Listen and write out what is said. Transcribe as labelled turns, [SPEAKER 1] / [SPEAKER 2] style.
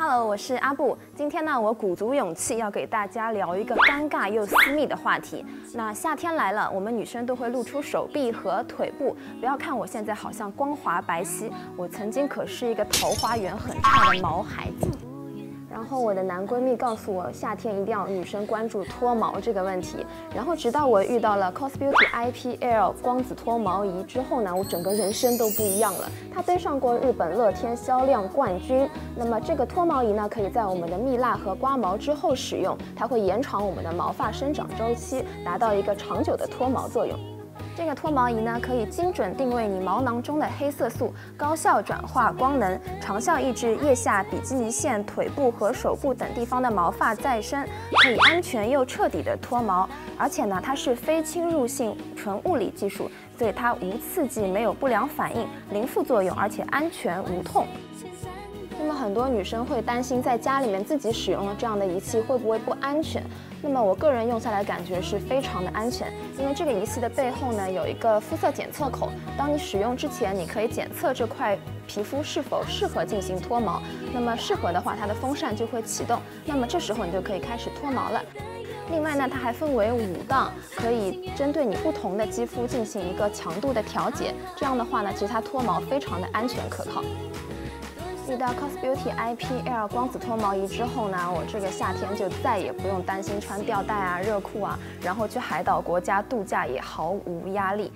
[SPEAKER 1] Hello，我是阿布。今天呢，我鼓足勇气要给大家聊一个尴尬又私密的话题。那夏天来了，我们女生都会露出手臂和腿部。不要看我现在好像光滑白皙，我曾经可是一个桃花源很差的毛孩子。然后我的男闺蜜告诉我，夏天一定要女生关注脱毛这个问题。然后直到我遇到了 Cos Beauty IPL 光子脱毛仪之后呢，我整个人生都不一样了。它登上过日本乐天销量冠军。那么这个脱毛仪呢，可以在我们的蜜蜡和刮毛之后使用，它会延长我们的毛发生长周期，达到一个长久的脱毛作用。这个脱毛仪呢，可以精准定位你毛囊中的黑色素，高效转化光能，长效抑制腋下、比基尼线、腿部和手部等地方的毛发再生，可以安全又彻底的脱毛。而且呢，它是非侵入性纯物理技术，所以它无刺激、没有不良反应、零副作用，而且安全无痛。那么很多女生会担心在家里面自己使用了这样的仪器会不会不安全？那么我个人用下来感觉是非常的安全，因为这个仪器的背后呢有一个肤色检测口，当你使用之前，你可以检测这块皮肤是否适合进行脱毛。那么适合的话，它的风扇就会启动，那么这时候你就可以开始脱毛了。另外呢，它还分为五档，可以针对你不同的肌肤进行一个强度的调节。这样的话呢，其实它脱毛非常的安全可靠。遇到 Cos Beauty IPL 光子脱毛仪之后呢，我这个夏天就再也不用担心穿吊带啊、热裤啊，然后去海岛国家度假也毫无压力。